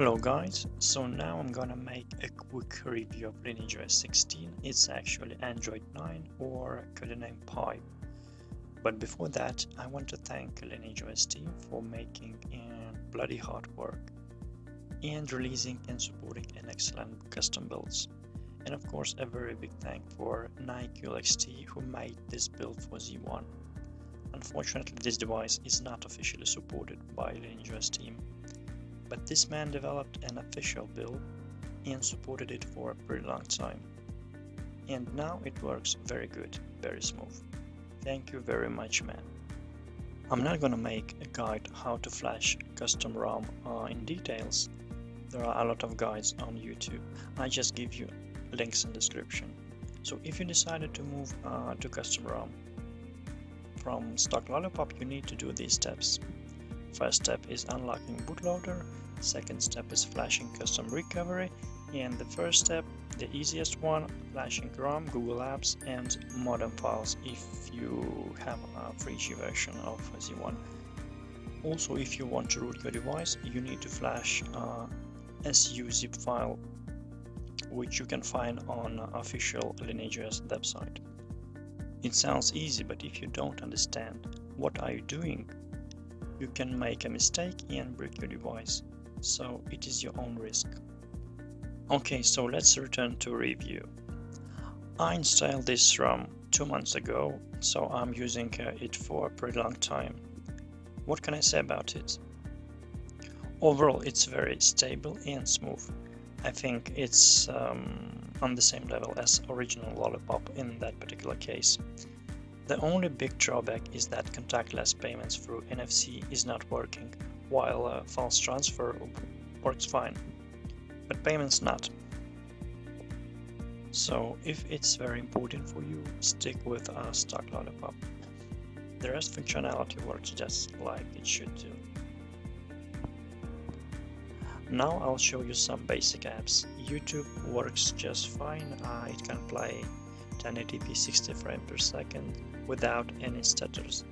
Hello guys, so now I'm gonna make a quick review of Lineage OS 16. It's actually Android 9 or codename Pie. But before that, I want to thank Lineage OS team for making uh, bloody hard work and releasing and supporting an excellent custom builds. And of course a very big thank for NiQLXT who made this build for Z1. Unfortunately this device is not officially supported by Lineage OS team but this man developed an official build and supported it for a pretty long time. And now it works very good, very smooth. Thank you very much man. I'm not gonna make a guide how to flash custom ROM uh, in details. There are a lot of guides on YouTube. I just give you links in description. So if you decided to move uh, to custom ROM from stock lollipop, you need to do these steps. First step is unlocking bootloader, second step is flashing custom recovery, and the first step, the easiest one, flashing ROM, Google Apps, and modem files if you have a 3G version of Z1. Also, if you want to root your device, you need to flash uh, SU zip file, which you can find on official LineageOS website. It sounds easy, but if you don't understand what are you doing you can make a mistake and break your device, so it is your own risk. Okay, so let's return to review. I installed this ROM two months ago, so I'm using uh, it for a pretty long time. What can I say about it? Overall, it's very stable and smooth. I think it's um, on the same level as original Lollipop in that particular case. The only big drawback is that contactless payments through NFC is not working, while uh, funds transfer works fine, but payments not. So if it's very important for you, stick with a stock lollipop. The rest functionality works just like it should do. Now I'll show you some basic apps. YouTube works just fine, uh, it can play 1080p 60 frames per second without any stutters.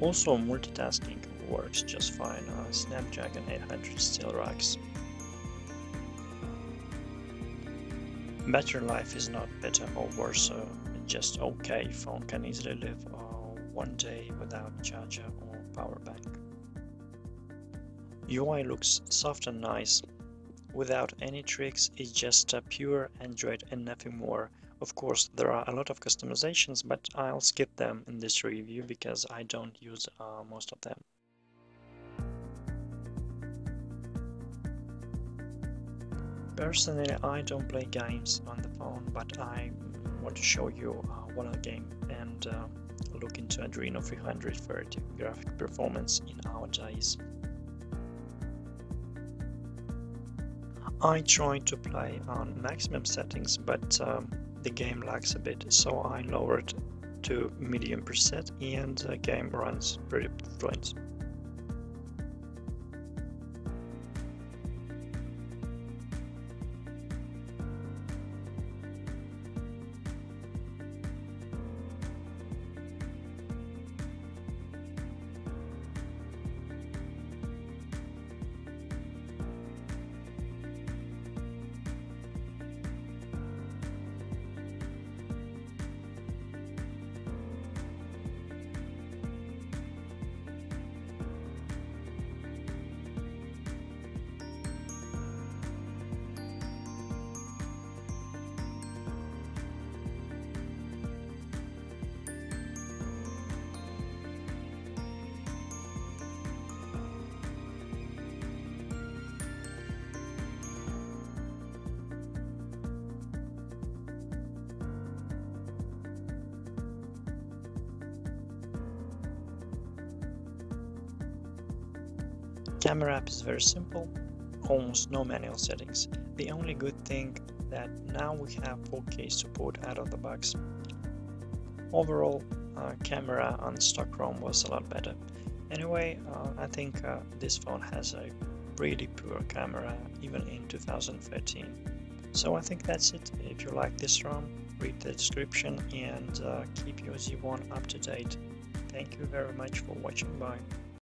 Also multitasking works just fine on Snapdragon 800 still rocks. Battery life is not better or worse, just okay. Phone can easily live uh, one day without charger or power bank. UI looks soft and nice. Without any tricks, it's just a pure Android and nothing more. Of course, there are a lot of customizations, but I'll skip them in this review because I don't use uh, most of them. Personally, I don't play games on the phone, but I want to show you uh, one other game and uh, look into Adreno 330 graphic performance in our days. I tried to play on maximum settings but um, the game lags a bit so I lowered to medium preset and the game runs pretty fluent. Camera app is very simple, almost no manual settings. The only good thing that now we have 4K support out of the box. Overall, uh, camera on stock ROM was a lot better. Anyway, uh, I think uh, this phone has a really poor camera even in 2013. So I think that's it. If you like this ROM, read the description and uh, keep your Z1 up to date. Thank you very much for watching. Bye.